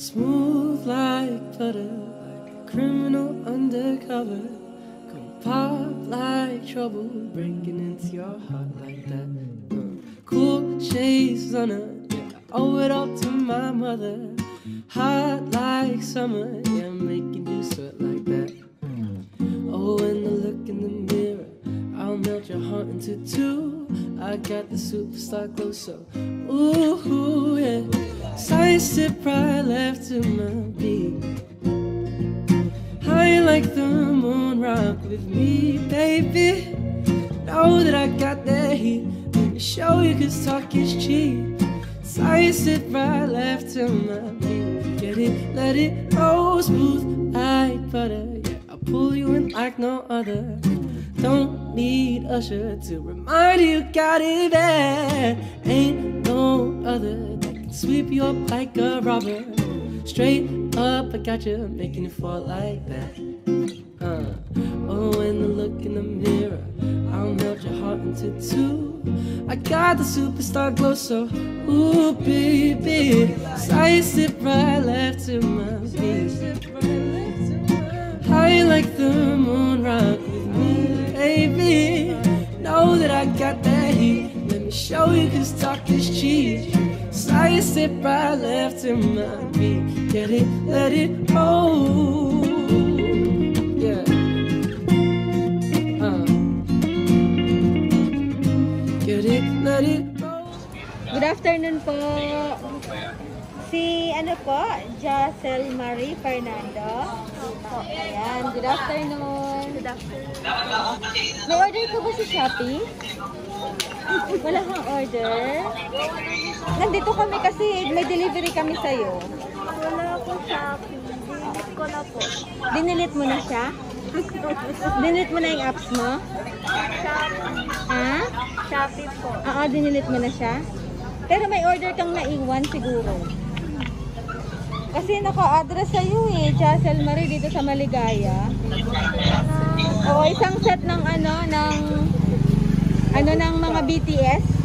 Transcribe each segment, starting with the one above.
Smooth like butter, like a criminal undercover. Come pop like trouble, breaking into your heart like that. Uh, cool shades on her, yeah, I owe it all to my mother. Hot like summer, yeah, making you sweat like Oh, and the look in the mirror, I'll melt your heart into two. I got the superstar glow, so ooh, yeah. Side sip right left to my beat. High like the moon, rock with me, baby. Know that I got that heat. Let me show you, cause talk is cheap. Side sip right left to my beat. Get it, let it roll smooth like butter. Pull you in like no other. Don't need Usher to remind you, got it bad. Ain't no other that can sweep you up like a robber. Straight up, I got you, making it fall like that. Uh, oh, and the look in the mirror, I'll melt your heart into two. I got the superstar glow, so ooh, baby, side sip right left to my beat. High like the moon, rock with me, baby. Know that I got that heat. Let me show you, cause talk is cheap. Side sip right left to my beat. Get it, let it roll. Yeah. Uh. Get it, let it roll. Good afternoon po. Si ano po, Jacel Marie Fernando. Ayan, good afternoon. Good afternoon. May order ko ba si Shopee? Wala kang order? Nandito kami kasi may delivery kami sa'yo. Wala po Shopee. Dinit ko na po. Dinilit mo na siya? Dinilit mo na yung apps mo? Shopee. Ha? Shopee po. Oo, dinilit mo na siya? Pero may order kang naiwan siguro. Kasi naka-address sa'yo eh, Chasel Marie dito sa Maligaya. Oo, isang set ng ano, ng ano ng mga BTS.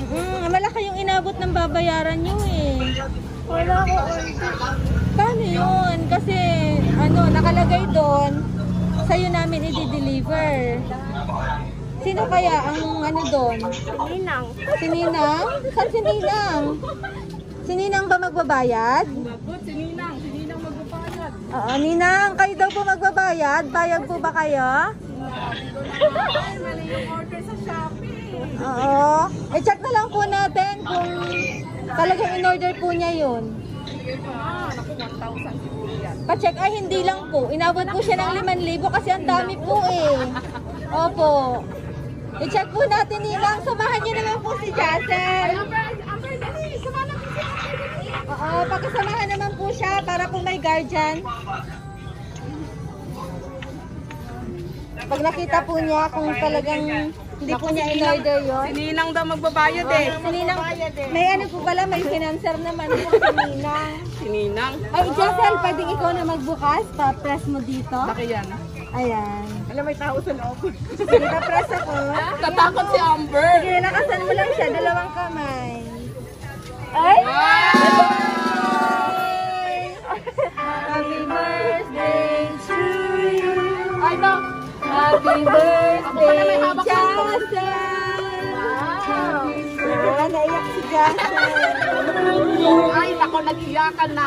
Mm, malaki yung inabot ng babayaran nyo eh. Wala ko. Paano yun? Kasi ano, nakalagay doon, sa'yo namin i-deliver. Sino kaya ang ano doon? Ninang. Si Ninang? Saan si Ninang? Si Ninang ba magbabayad? Si Ninang. Si Ninang magpapalag. Oo, Ninang, kayo daw po magbabayad? Bayad po ba kayo? Ay, mali yung order sa Shopee. Oo. I-check na lang po natin kung talagang in-order po niya yun. Ah, naku, 1,000 siguro yan. Pa-check ay hindi lang po. Inabot po siya ng 5,000 kasi ang dami po eh. Opo. I-check po natin Ninang. Samahan niyo naman po si Jassel. Amber, dali. Sumama ko si Amber, dali. Oo, pagkasamahan naman po siya para kung may guardian. Pag nakita po niya kung talagang hindi po niya in-order yun. Ninang daw magbabayad eh. Si Ninang, may ano po pala, may financer naman po si Ninang. Si Ninang? Ay, Jessel, pwedeng ikaw na magbukas, pa-press mo dito. Laki yan. Ayan. Alam, may tao sa loob. Sige, pa-press ako. Tatakot si Amber. Sige, nakasan mo lang siya, dalawang kamay. Ay! Happy Happy Ako birthday. Jassel. Wow. Ah, naiyak si Jassel. Ay, nako, nag-iyakan na.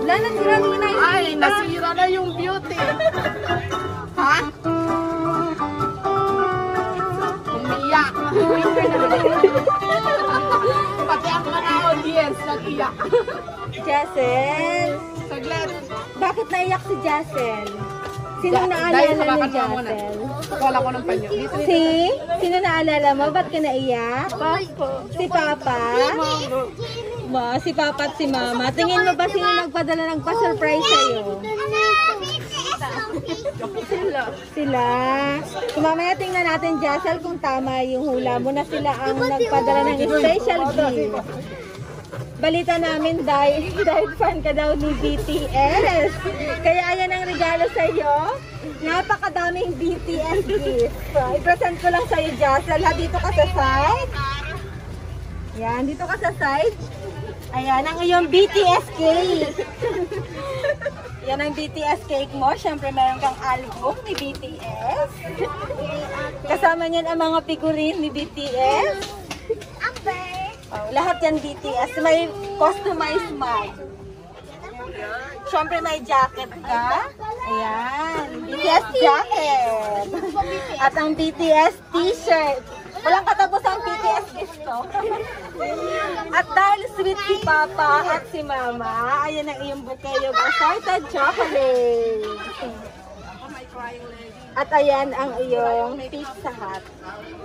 Sila nina yung Ay, nasira na yung beauty. Ha? Umiyak. Pati ang mga audience nag-iyak. Jassel. Saglit. Bakit naiyak si Jassel? Sino Ja- naalala ni hawakan mo muna. Jassel? Wala ko ng panyo. Dito, dito. Si? Sino naalala mo? Ba't ka naiyak? Si Papa? Ma, si Papa at si Mama. Tingin mo ba sino nagpadala ng pa-surprise sa'yo? Sila. Sila. So, mamaya tingnan natin, Jassel, kung tama yung hula mo na sila ang nagpadala ng special gift. Balita namin dahil, dahil fan ka daw ni BTS. Kaya ayan ang regalo sa iyo. Napakadaming BTS gifts. So, i-present ko lang sa iyo, Jassel. Ha, dito ka sa side. Yan, dito ka sa side. Ayan, ang iyong BTS cake. Yan ang BTS cake mo. Siyempre, meron kang album ni BTS. Kasama niyan ang mga figurine ni BTS. Oh, lahat yan BTS. May customized mug. Siyempre, may jacket ka. Ayan. BTS jacket. At ang BTS t-shirt. Walang katapos ang BTS ko. At dahil sweet si Papa at si Mama, ayan ang iyong bouquet of assorted chocolate. At ayan ang iyong pizza hut.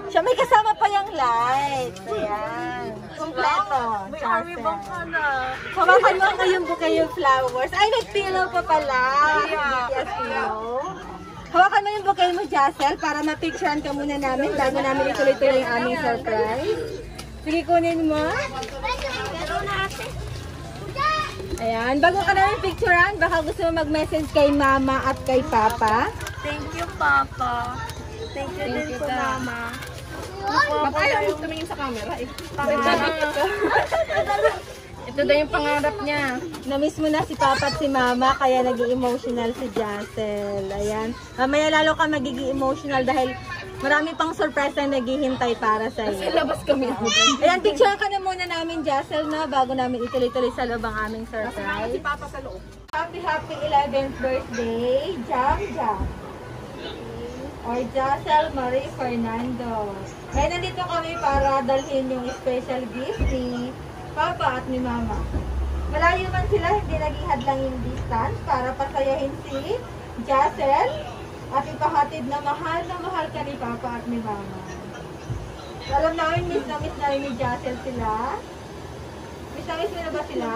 Siya may kasama pa yung lights. Ayan. Kompleto. May army bang ka na? Mo ang iyong bouquet of flowers. Ay, may pillow pa pala. BTS pillow. Hawakan mo yung bouquet mo, Jassel, para mapicturean ka muna namin bago namin ituloy-tuloy ang aming surprise. Sige, kunin mo. Ayan, bago ka namin picturean, baka gusto mo mag-message kay Mama at kay Papa. Thank you, Papa. Thank you din po, Mama. Ba't ayaw mo tumingin sa camera eh? Ito daw yung pangarap niya. Namiss mo na si Papa at si Mama, kaya naging emotional si Jassel. Ayan. Mamaya lalo ka magiging emotional dahil marami pang surprise na naghihintay para sa Sa iyo. labas kami. Ayan, picture ka na muna namin, Jassel, na bago namin ituloy-tuloy sa loob ang aming Si surprise. Papa sa loob. Happy, happy 11th birthday, Jam Jam. Or Jassel Marie Fernando. Kaya nandito kami para dalhin yung special gift ni Papa at ni Mama. Malayo man sila, hindi naging hadlang yung distance para pasayahin si Jassel at ipahatid na mahal na mahal ka ni Papa at ni Mama. Alam namin, miss na miss namin ni Jassel sila. Miss na miss mo na ba sila?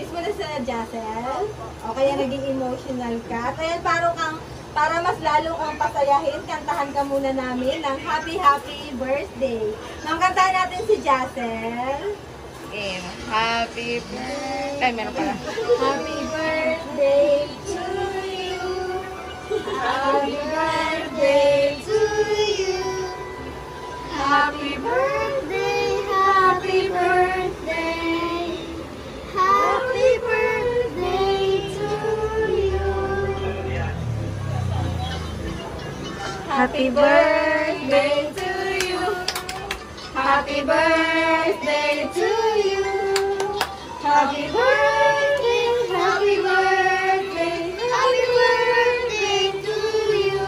Miss mo na sila, Jassel? O kaya naging emotional ka. At ayan, parang kang, para mas lalo kang pasayahin, kantahan ka muna namin ng Happy Happy Birthday. Nang kantahan natin si Jassel. Game. Happy birthday. Ay, meron pala. Happy birthday to you. Happy birthday to you. Happy birthday, happy birthday. Happy birthday to you. Happy birthday to you. Happy birthday, happy birthday, happy birthday to you.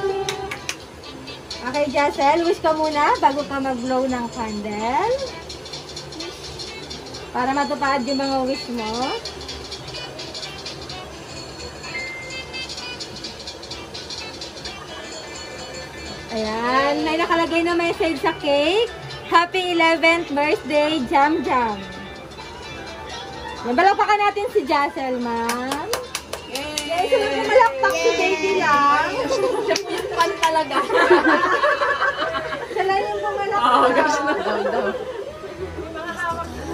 Okay, Jassel, wish ka muna bago ka mag-blow ng candle. Para matupad yung mga wish mo. Ayan, may nakalagay na message sa cake. Happy 11th birthday, Jam Jam. Yan, balakpakan natin si Jassel, ma'am. Yay! Sunod mo malakpak si baby lang. Pan talaga. Siya lang yung pumalakpak. Oo, gosh na.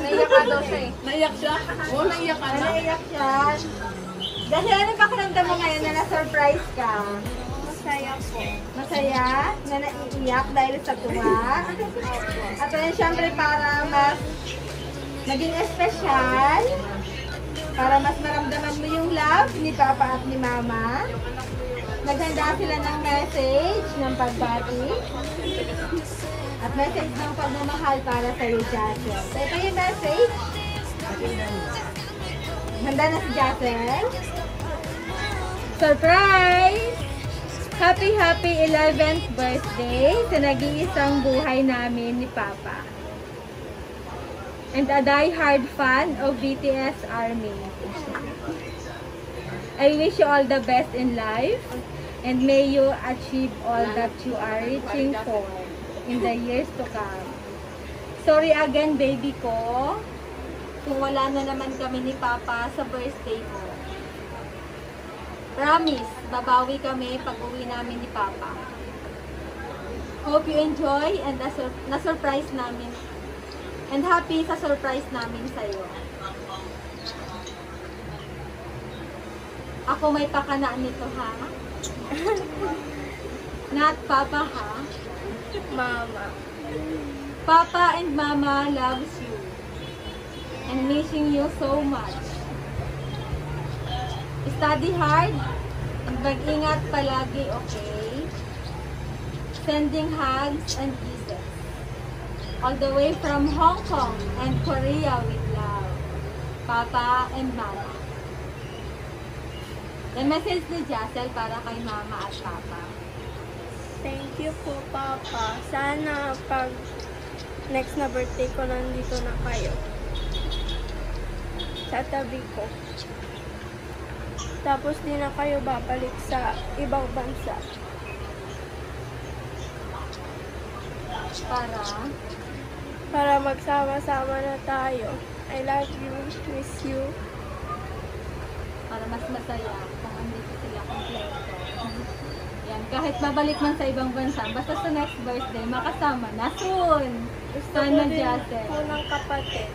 Naiyak ka daw siya eh. Naiyak siya? Oo, naiyak ka na. Naiyak siya. Dahil anong pakiramdam mo ngayon na na-surprise ka? Masaya po. Masaya na naiiyak dahil sa tuwa. At ayun, syempre para mas maging espesyal, para mas maramdaman mo yung love ni Papa at ni Mama. Naghanda sila ng message ng pagbati. At message ng pagmamahal para sa iyo, Jassel. So, ito yung message. Handa na si Jassel. Surprise! Happy, happy 11th birthday sa nag-iisang buhay namin ni Papa. And a die-hard fan of BTS ARMY. I wish you all the best in life and may you achieve all that you are reaching for in the years to come. Sorry again, baby ko, kung wala na naman kami ni Papa sa birthday mo. Promise, babawi kami pag uwi namin ni Papa. Hope you enjoy and na-surprise namin And happy sa surprise namin sa'yo. Ako may pakana nito ha. Not Papa ha. Mama. Papa and Mama loves you. And missing you so much. Study hard mag-ingat palagi, okay? Sending hugs and kisses. All the way from Hong Kong and Korea with love. Papa and Mama. The message ni Jassel para kay Mama at Papa. Thank you po, Papa. Sana pag next na birthday ko, nandito na kayo. Sa tabi ko. Tapos di na kayo babalik sa ibang bansa. Para Para magsama-sama na tayo. I love you. Miss you. para mas masaya kung andito sila kompleto. Yan, kahit mabalik man sa ibang bansa, basta sa next birthday, makasama na soon. Gusto Sana, ko din Jase. po ng kapatid.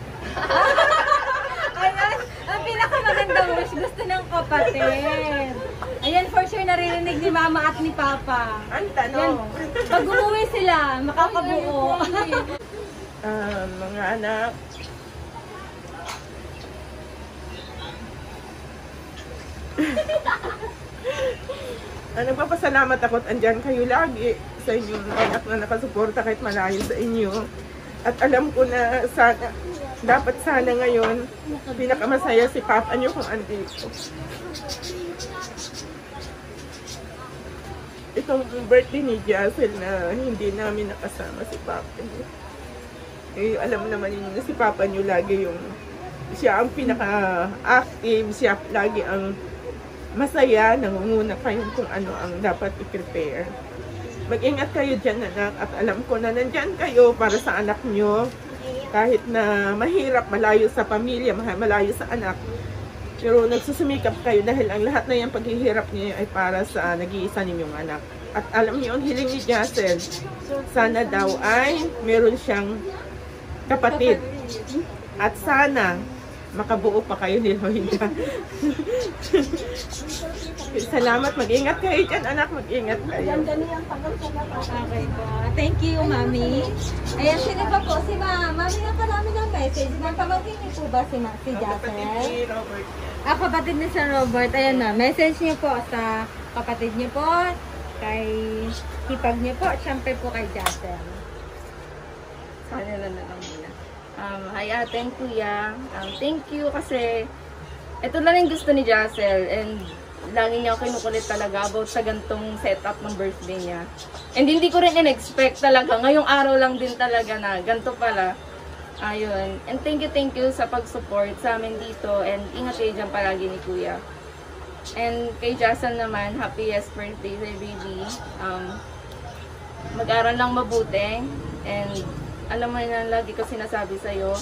Ayan, ang pinakamagandang wish, gusto ng kapatid. Ayan, for sure naririnig ni Mama at ni Papa. Ang Yan, tanong, pag umuwi sila, makakabuo. ah, mga anak, Ah, nagpapasalamat ako at andyan kayo lagi sa inyong anak na nakasuporta kahit malayo sa inyo. At alam ko na sana, dapat sana ngayon, pinakamasaya si Papa niyo kung andito. Itong birthday ni Jassel na hindi namin nakasama si Papa niyo. Eh, alam naman niyo na si Papa niyo lagi yung siya ang pinaka-active, siya lagi ang masaya, nangunguna kayo kung ano ang dapat i-prepare. Mag-ingat kayo dyan, anak, at alam ko na nandyan kayo para sa anak nyo. Kahit na mahirap, malayo sa pamilya, malayo sa anak. Pero nagsusumikap kayo dahil ang lahat na yung paghihirap niyo ay para sa nag-iisa ninyong anak. At alam niyo, ang hiling ni Jassel, sana daw ay meron siyang kapatid. At sana, makabuo pa kayo ni Loida. Salamat, mag-ingat kayo dyan, anak, mag-ingat kayo. Thank you, Mami. Ayan, sino pa po? Si Ma. Mami, nakarami ng message. Nang pamangkin niyo po ba si, Ma, si Robert yan. Ah, kapatid ni Sir Robert. Ayan na, message niyo po sa kapatid niyo po, kay hipag niyo po, at syempre po kay Jassel. Sa kanila na lang muna. Um, hi ate and kuya. Um, thank you kasi ito lang yung gusto ni Jassel and lagi niya ako kinukulit talaga about sa gantong setup ng birthday niya. And hindi ko rin in-expect talaga. Ngayong araw lang din talaga na ganito pala. Ayun. And thank you, thank you sa pag-support sa amin dito. And ingat kayo dyan palagi ni Kuya. And kay Jason naman, happiest birthday sa baby. Um, mag-aral lang mabuti. And alam mo na lagi ko sinasabi sa'yo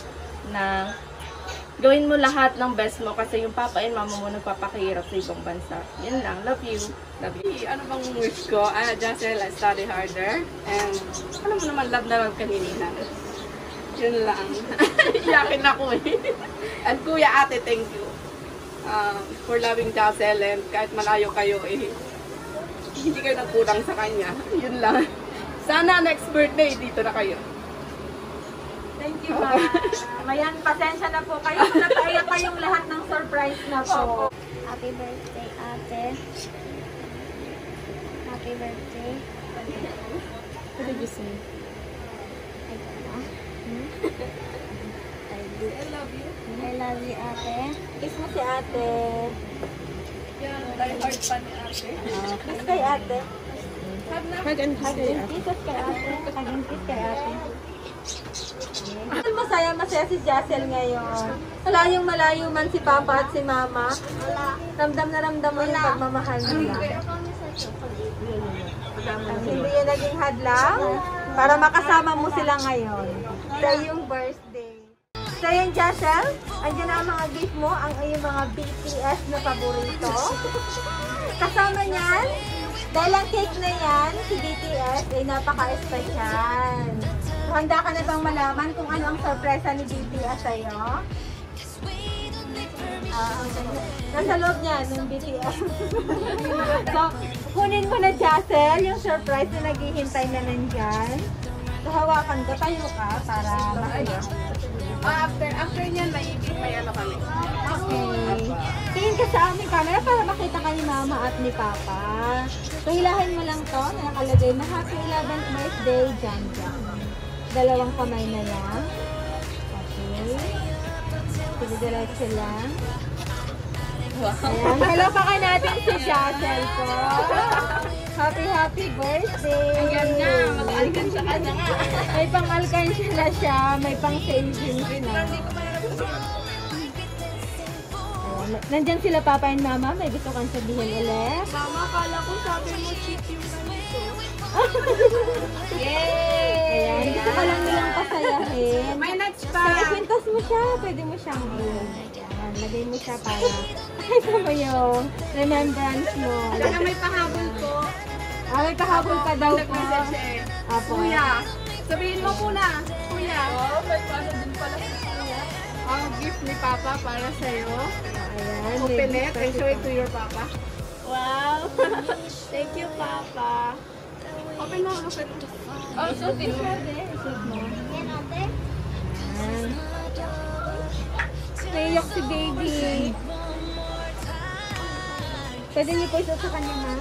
na gawin mo lahat ng best mo kasi yung papa and mama mo nagpapakahirap sa ibang bansa. Yun lang. Love you. Love you. ano bang wish ko? Ah, Jassel, I study harder. And alam mo naman, love na love ka ni Nina. Yun lang. Iyakin ako eh. And kuya ate, thank you. Um, for loving and kahit malayo kayo eh, hindi kayo nagkulang sa kanya. Yun lang. Sana next birthday, dito na kayo. Thank you, Ma. Mayan, pasensya na po kayo. Nataya kayong lahat ng surprise na po. Happy birthday, ate. Happy birthday. What did you say? I don't know. Hmm? I do. I love you. I love you, ate. Kiss mo si ate. Yan, die hard pa ni ate. Kiss kay ate. Hug and kiss kay ate. Haging kiss kay ate. Masaya, masaya si Jassel ngayon. Malayong malayo man si Papa at si Mama. Ramdam na ramdam mo yung pagmamahal nila. Hindi yun naging hadlang para makasama mo sila ngayon sa iyong birthday. So yun, Jassel, andyan na ang mga gift mo, ang iyong mga BTS na paborito. Kasama niyan, dahil ang cake na yan, si BTS, ay napaka-espesyal. Handa ka na bang malaman kung ano ang sorpresa ni BTS sa'yo? Okay. Nasa loob niya, ng BTS. so, kunin mo na, Jassel, yung surprise na naghihintay na nandyan. So, hawakan ko. Tayo ka para makaya. Ah, after, after niyan, may, may ano kami. Okay. Tingin ka sa aming camera para makita ka ni Mama at ni Papa. So, hilahin mo lang to na nakalagay na Happy 11th birthday, Jan Jan. Dalawang kamay na lang. Okay. Sige, diretso lang. Ayan. Hello pa ka natin si Jassel ko. Happy, happy birthday. Ayan nga, mag-alkan sa kanya nga. May pang alkansya na siya, may pang savings na. Ayan. Nandyan sila papa and mama, may gusto kang sabihin ulit. Mama, kala ko sabi mo cheap yung ganito. Ayan, gusto ka lang nilang pasayahin. May nuts Kaya pa. kwintas mo siya, pwede mo siyang bloom. Ayan, lagay mo siya para makita mo yung remembrance mo. Saka may pahabol ko. Ah, may pahabol ka daw po. Eh. Apo. Kuya, sabihin mo muna. Kuya. Oh, may paano din pala si Kuya. Ang gift ni Papa para sa'yo. Ayan, Open it and pa show it to your Papa. Wow! Thank you, Papa. Oh, so. Naiyak si baby. Pwede niyo po ito sa kanya, ma?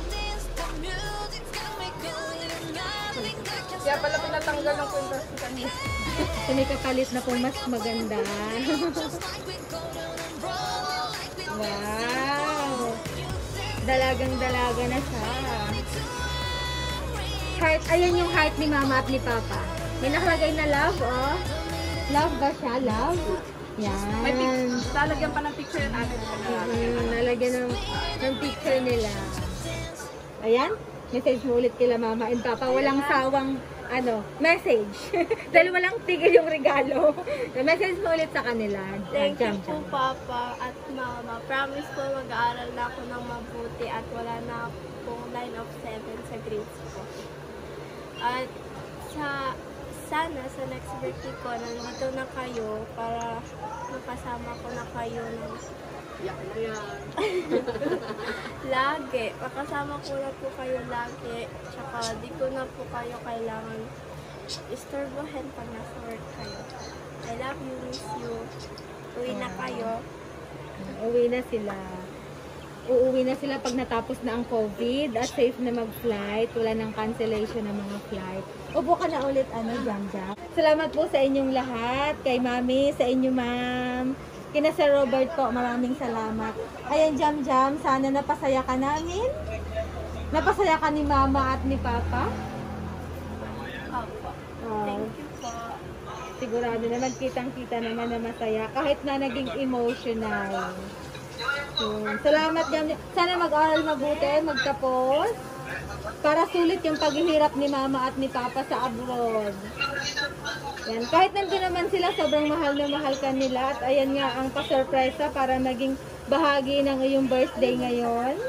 Kaya pala pinatanggal ng kwintas sa kanya. So, may kakalit na po mas maganda. wow! Dalagang dalaga na siya. Heart, ayan yung heart ni mama at ni papa. May nakalagay na love, oh. Love ba siya? Love? Yan. May pic- lalagyan pa ng picture natin. Mm, nalagyan ng, ng picture nila. Ayan, message mo ulit kila mama and papa. Walang sawang ano, message. Dahil walang tigil yung regalo. message mo ulit sa kanila. Thank you Jam, po, jam. Papa at Mama. Promise po mag-aaral na ako ng mabuti at wala na akong 9 of 7 sa grades ko. At sa sana sa next birthday ko, nandito na kayo para makasama ko na kayo ng Yak na yan. lagi. Makasama ko na po kayo lagi. Tsaka di ko na po kayo kailangan istorbohin pag nasa work kayo. I love you, miss you. Uwi na kayo. Uuwi na sila. Uuwi na sila pag natapos na ang COVID at safe na mag-flight. Wala nang cancellation ng mga flight. Upo ka na ulit, ano, Jam. Salamat po sa inyong lahat. Kay Mami, sa inyo, Ma'am. Kina Sir Robert po, maraming salamat. Ayan, Jam Jam, sana napasaya ka namin. Napasaya ka ni Mama at ni Papa. Opo. Oh. Thank you po. sigurado naman kitang-kita naman na masaya kahit na naging emotional. Yun. Salamat yan. Sana mag-aral mabuti, magtapos para sulit yung paghihirap ni mama at ni papa sa abroad. Yan. Kahit nandun naman sila, sobrang mahal na mahal ka nila at ayan nga ang pasurpresa para maging bahagi ng iyong birthday ngayon.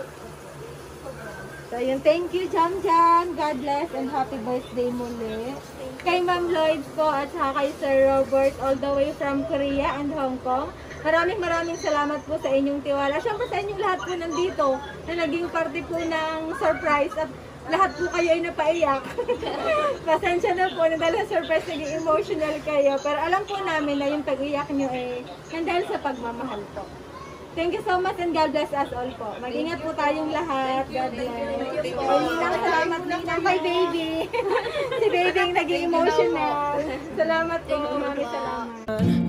So, yun. Thank you, Jam Jam. God bless and happy birthday muli. Kay Ma'am Lloyd po at kay Sir Robert all the way from Korea and Hong Kong. Maraming maraming salamat po sa inyong tiwala. Siyempre sa inyong lahat po nandito na naging parte po ng surprise at lahat po kayo ay napaiyak. Pasensya na po na dahil surprise naging emotional kayo. Pero alam po namin na yung pag-iyak nyo eh nandahil sa pagmamahal po. Thank you so much and God bless us all po. Mag-ingat po tayong lahat. God bless. Ay, Ninang, salamat Ninang kay baby. si baby naging emotional. Salamat po. Mami, salamat.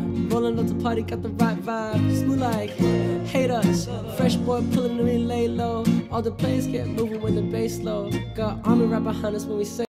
Rolling up the party, got the right vibe. Smooth like haters. Fresh boy pulling me lay low. All the players get moving when the bass low. Got army right behind us when we say.